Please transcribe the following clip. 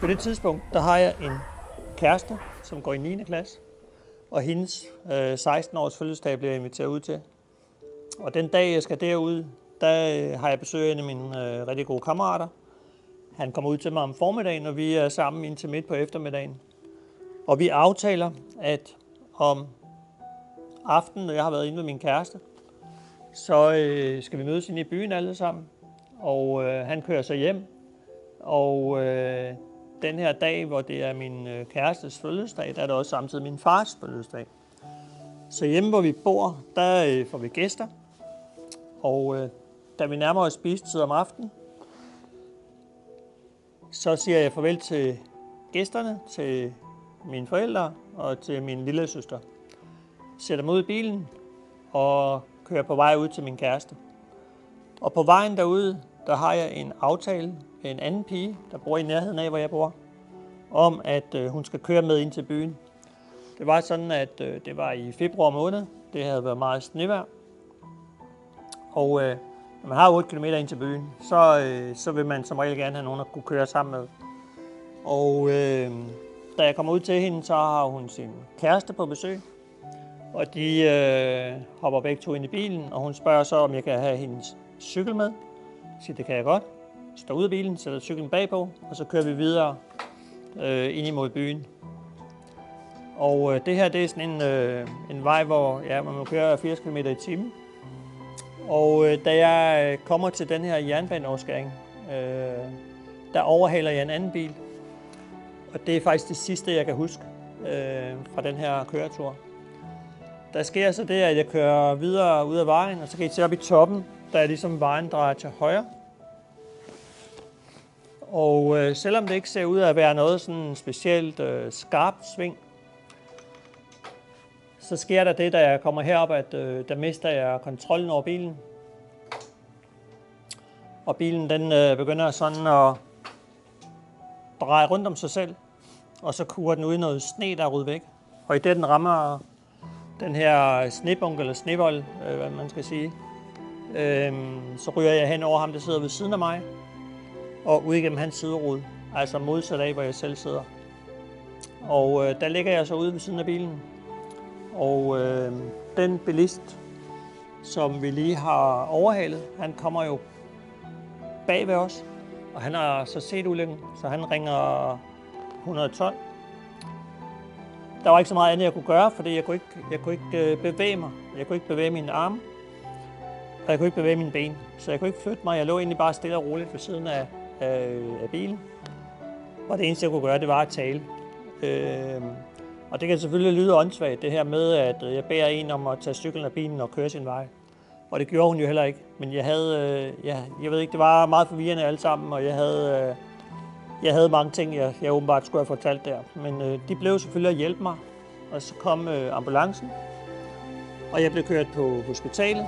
På det tidspunkt, der har jeg en kæreste, som går i 9. klasse, og hendes øh, 16-års fødselsdag bliver jeg inviteret ud til. Og den dag, jeg skal derud, der øh, har jeg besøg af en af mine øh, rigtig gode kammerater. Han kommer ud til mig om formiddagen, og vi er sammen indtil midt på eftermiddagen. Og vi aftaler, at om aftenen, når jeg har været inde med min kæreste, så øh, skal vi mødes inde i byen alle sammen. Og øh, han kører så hjem, og øh, den her dag, hvor det er min øh, kærestes fødselsdag, der er det også samtidig min fars fødselsdag. Så hjemme, hvor vi bor, der øh, får vi gæster. Og øh, da vi nærmer os spisetid om aftenen, så siger jeg farvel til gæsterne, til mine forældre og til min lille søster. Sætter mig ud i bilen og kører på vej ud til min kæreste. Og på vejen derude, der har jeg en aftale med en anden pige, der bor i nærheden af, hvor jeg bor, om at øh, hun skal køre med ind til byen. Det var sådan, at øh, det var i februar måned. Det havde været meget snevejr. Og øh, når man har 8 km ind til byen, så, øh, så vil man som regel gerne have nogen at kunne køre sammen med. Og øh, da jeg kommer ud til hende, så har hun sin kæreste på besøg. Og de øh, hopper begge to ind i bilen, og hun spørger så, om jeg kan have hendes cykel med. Så det kan jeg godt. Står ud af bilen, sætter cyklen bagpå, og så kører vi videre øh, ind imod byen. Og øh, det her det er sådan en, øh, en vej, hvor ja, man må køre 80 km i timen. Og øh, da jeg øh, kommer til den her jernbaneoverskæring, øh, der overhaler jeg en anden bil. Og det er faktisk det sidste, jeg kan huske øh, fra den her køretur. Der sker så det, at jeg kører videre ud af vejen, og så kan I se op i toppen, der er ligesom vejen drejer til højre. Og øh, selvom det ikke ser ud at være noget sådan specielt øh, skarpt sving, så sker der det, da jeg kommer herop, at øh, der mister jeg kontrollen over bilen. Og bilen den øh, begynder sådan at dreje rundt om sig selv, og så kurer den ud i noget sne, der er ryddet væk. Og i det, den rammer den her snebunke eller snevold, øh, hvad man skal sige, Øhm, så ryger jeg hen over ham, der sidder ved siden af mig, og ud igennem hans siderud, altså modsat af, hvor jeg selv sidder. Og øh, der ligger jeg så ude ved siden af bilen, og øh, den bilist, som vi lige har overhalet, han kommer jo bag ved os, og han har så set ulykken, så han ringer 112. Der var ikke så meget andet, jeg kunne gøre, fordi jeg kunne ikke, jeg kunne ikke øh, bevæge mig. Jeg kunne ikke bevæge mine arme, og jeg kunne ikke bevæge mine ben. Så jeg kunne ikke flytte mig. Jeg lå egentlig bare stille og roligt ved siden af, af, af bilen. Og det eneste, jeg kunne gøre, det var at tale. Øh, og det kan selvfølgelig lyde åndssvagt, det her med, at jeg beder en om at tage cyklen af bilen og køre sin vej. Og det gjorde hun jo heller ikke. Men jeg havde, øh, ja, jeg ved ikke, det var meget forvirrende alle sammen, og jeg havde, øh, jeg havde mange ting, jeg, jeg åbenbart skulle have fortalt der. Men øh, de blev selvfølgelig at hjælpe mig, og så kom øh, ambulancen, og jeg blev kørt på hospitalet,